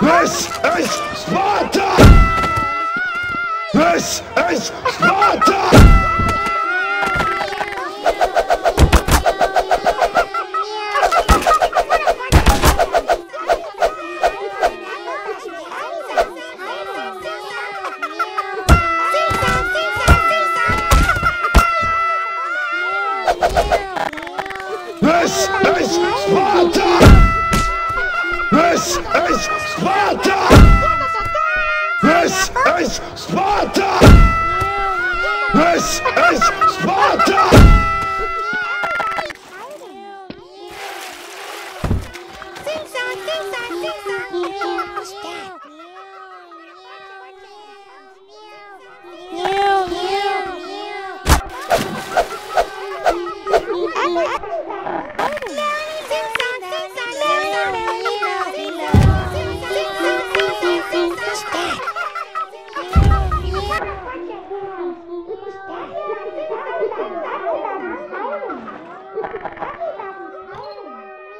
This is Sparta! This is Sparta! Sparta! This is Sparta!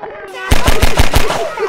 Não!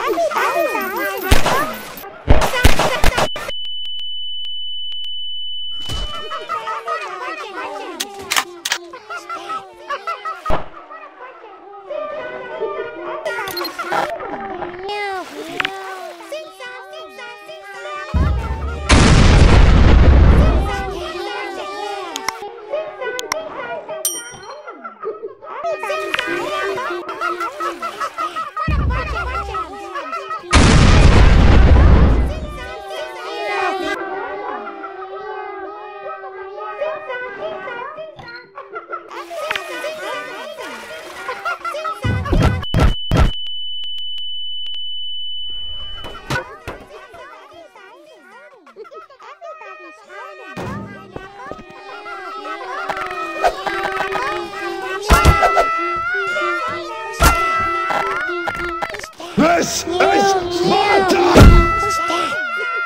This you, is Sparta!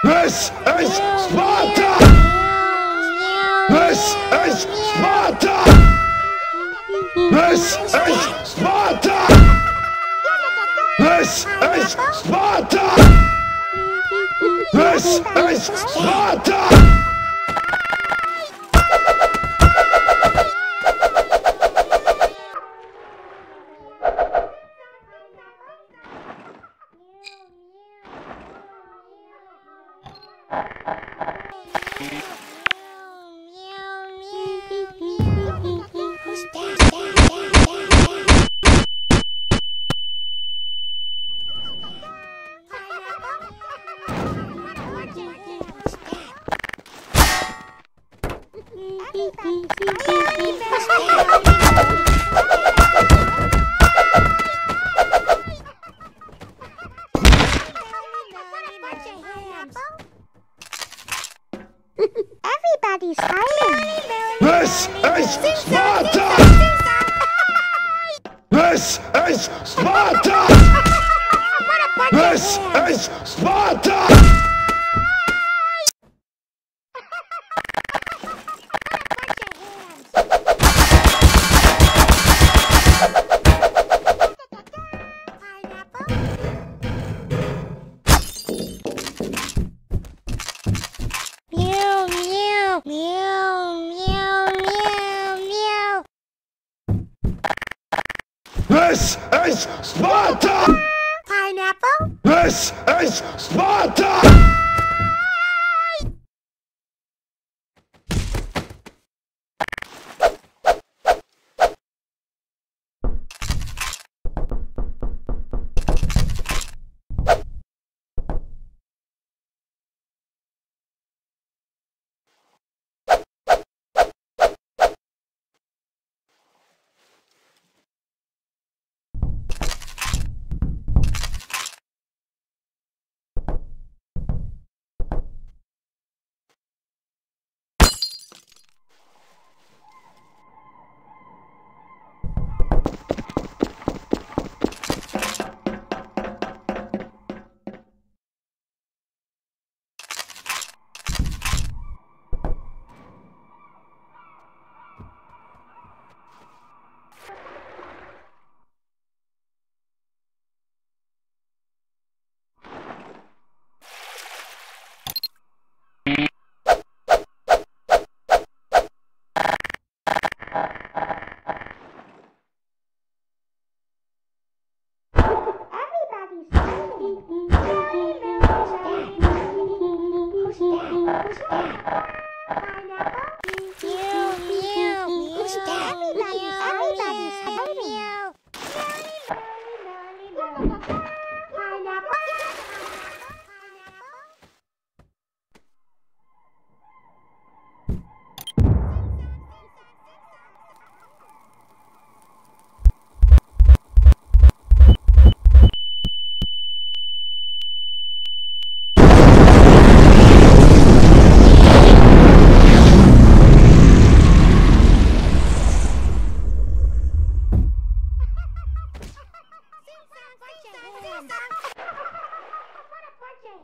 This is Sparta! This is Sparta! This is Sparta! This is Sparta! This is Sparta! Esparta! Sparta! This is Sparta! hams. What a bunch of